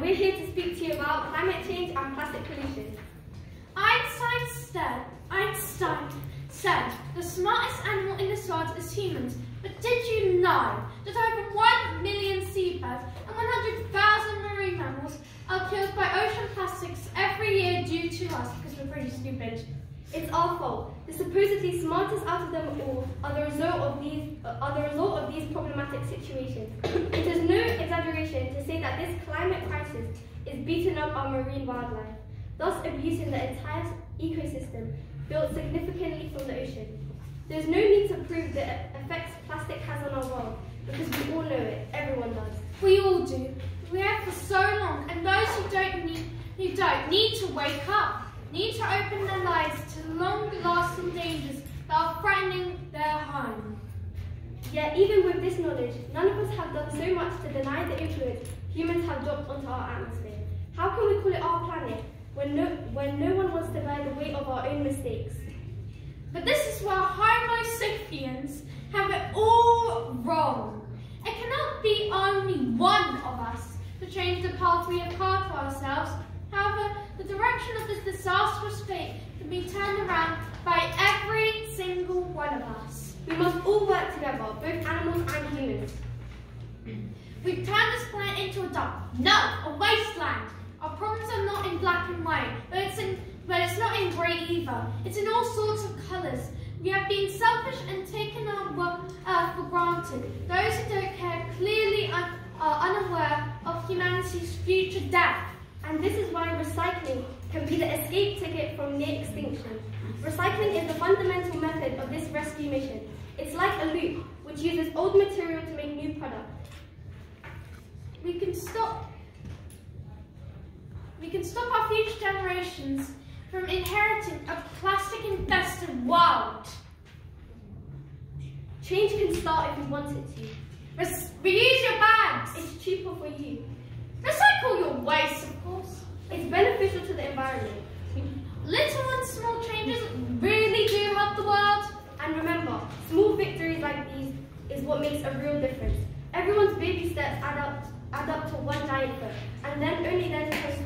we're here to speak to you about climate change and plastic pollution. Einstein said, Einstein said, the smartest animal in this world is humans. But did you know that over 1 million seabirds and 100,000 marine mammals are killed by ocean plastics every year due to us because we're pretty stupid? It's our fault. The supposedly smartest out of them all are the result of these uh, are the result of these problematic situations. it is no exaggeration to say that this climate crisis is beating up our marine wildlife, thus abusing the entire ecosystem built significantly from the ocean. There's no need to prove the effects plastic has on our world because we all know it. Everyone does. We all do. We have for so long, and those who don't need who don't need to wake up need to open their lives to long-lasting dangers that are threatening their home. Yet even with this knowledge, none of us have done so much to deny the influence humans have dropped onto our atmosphere. How can we call it our planet when no, when no one wants to bear the weight of our own mistakes? But this is where Homo sapiens have it all wrong. It cannot be only one of us to change the path we have carved for ourselves. However, the direction of this disastrous fate can be turned around by every single one of us. We must all work together, both animals and humans. We've turned this planet into a dump. No, a wasteland. Our problems are not in black and white, but it's in but it's not in grey either. It's in all sorts of colours. We have been selfish and taken our work uh, for granted. Those who don't care clearly un are unaware of humanity's future death. And this is why recycling can be the escape ticket from near extinction. Recycling is the fundamental method of this rescue mission. It's like a loop, which uses old material to make new product. We can stop we can stop our future generations from inheriting a plastic-infested world. Change can start if you want it to. Res reuse your bags. It's cheaper for you. Recycle your waste, of course. It's beneficial to the environment. Little and small changes really do help the world. And remember, small victories like these is what makes a real difference. Everyone's baby steps add up, add up to one giant foot, and then only then does